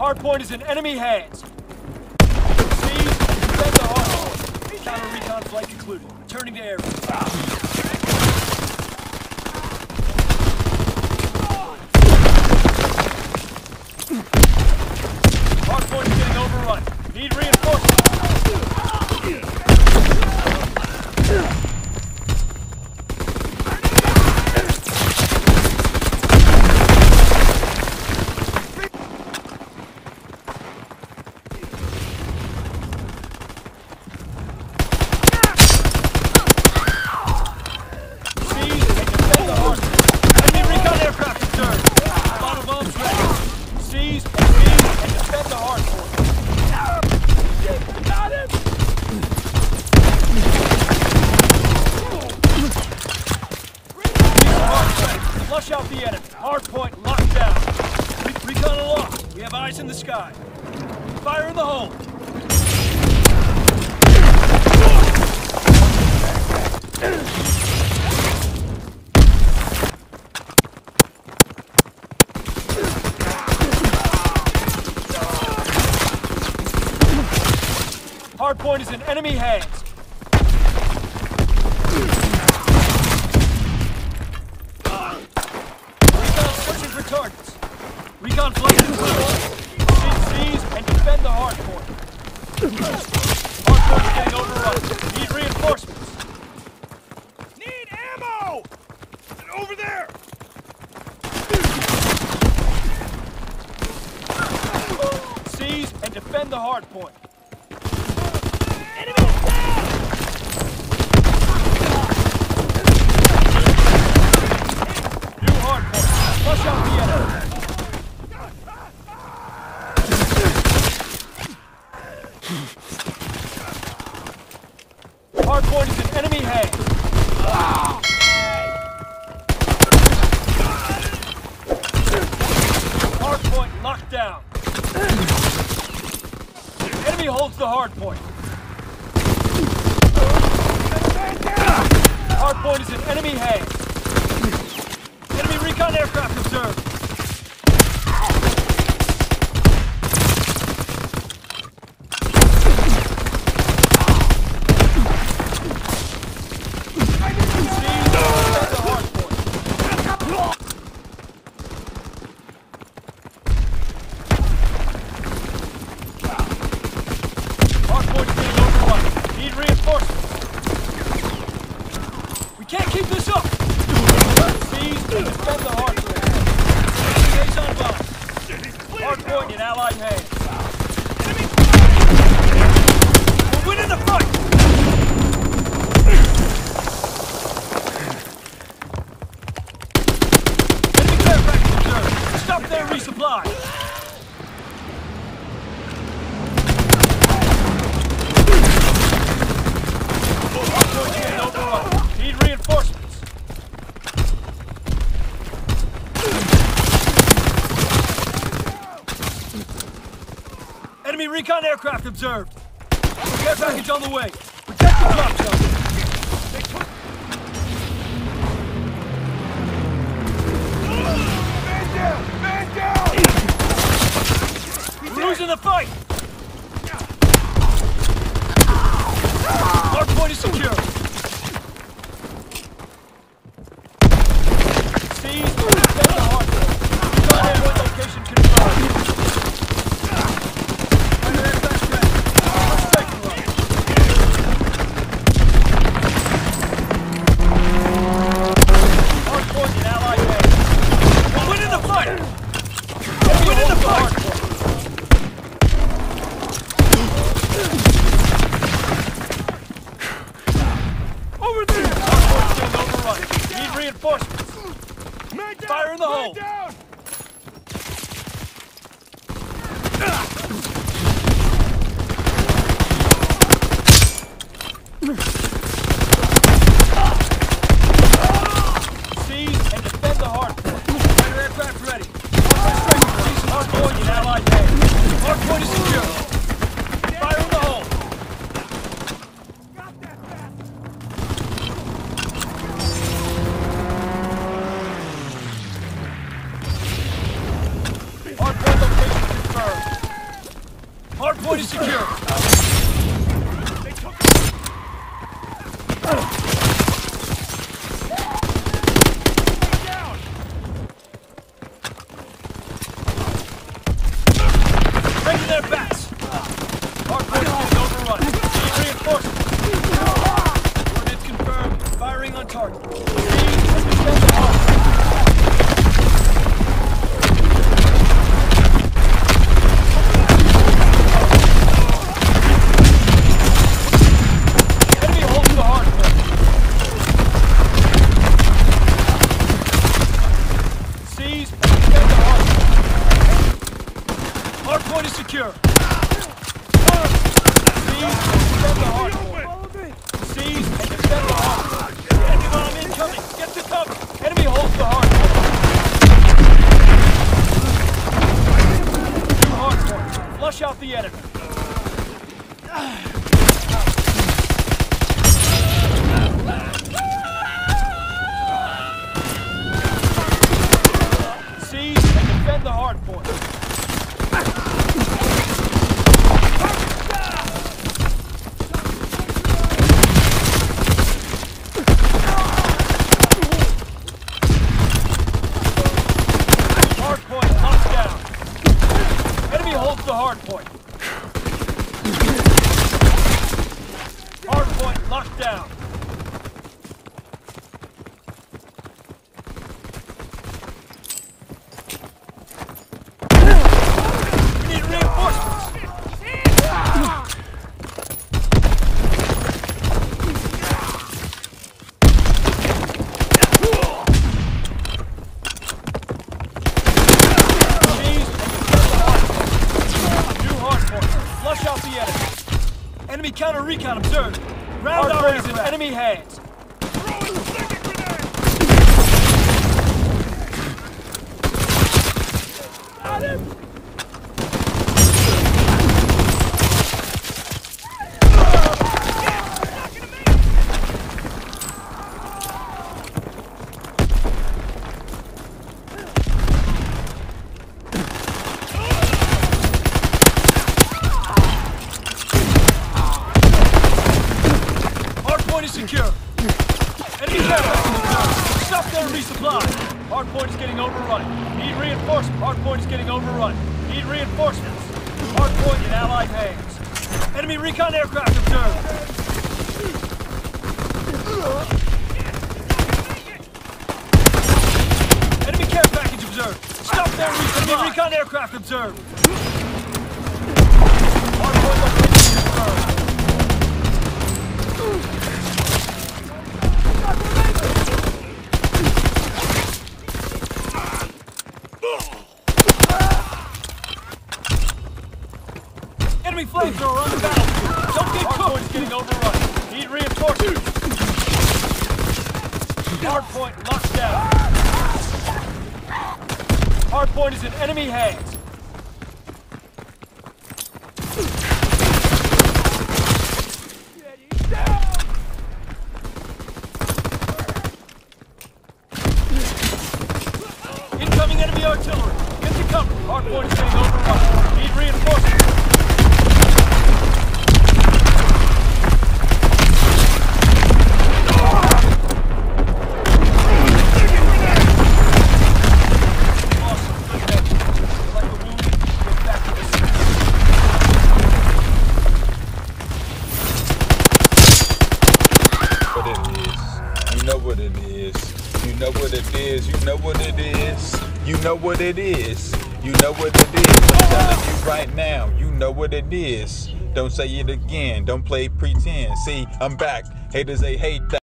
Hardpoint is in enemy hands. Seize and defend the hardpoint. Counter recon flight concluded. Returning to area. Hardpoint is getting overrun. Need reinforcements. Seize and defend the hardpoint. Enemy recon aircraft observed. Bottle bombs ready. Seize, seize, and defend the hardpoint. Hardpoint. Flush out the enemy. Hardpoint locked down. Re- recon aloft. We have eyes in the sky. Fire in the hole. Hardpoint is in enemy hands. Recon flight control. Seize, seize, and defend the hardpoint. Hardpoint is getting overrun. Need reinforcements. Need ammo! Over there! Seize and defend the hardpoint. Enemy down! New hardpoint. Flush out the Hardpoint is in enemy hands. Hardpoint locked down. Enemy holds the hardpoint. Hardpoint is in enemy hands. Enemy recon aircraft observed. Seize and defend the hardpoint. Hardpoint is being overrun. Need reinforcements. We can't keep this up. Seize and defend the hardpoint. Liaison bomb. Observed. Stop their resupply. Hardpoint getting overrun. Need reinforcements. Enemy recon aircraft observed. Care package on the way. Protect the drop zone. Man down! Man down! We're losing the fight. Hardpoint is secure. Seize and defend the hardpoint. Recon airport location confirmed. Under aircraft ready. First strike run. Hardpoint in allied hands. We're winning the fight. We're winning the fight. Over there! Hardpoint getting overrun. Need reinforcements. Man down! Fire in the hole. down! confirmed. Hardpoint is secure. They took the enemy. Hard point. Hard point locked down. We need reinforcements. Seize and defend the hard point. New hard point. Flush out the enemy. Enemy counter recon observed. Ground Hard is in enemy hands. Throwing sticky grenade. Hard point is secure. Enemy counter. Stop their resupply. Hard point is getting overrun. Need reinforcements. Hard point is getting overrun. Need reinforcements. Hard point in Allied hands. Enemy recon aircraft observed. Enemy care package observed. Stop their resupply. Enemy recon aircraft observed. Enemy flamethrower on the battlefield. Don't get cooked. Hardpoint's getting overrun. Need reinforcements. Hardpoint locked down. Hardpoint is in enemy hands. It is. You know what it is. You know what it is. You know what it is. I'm telling you right now. You know what it is. Don't say it again. Don't play pretend. See, I'm back. Haters they hate that.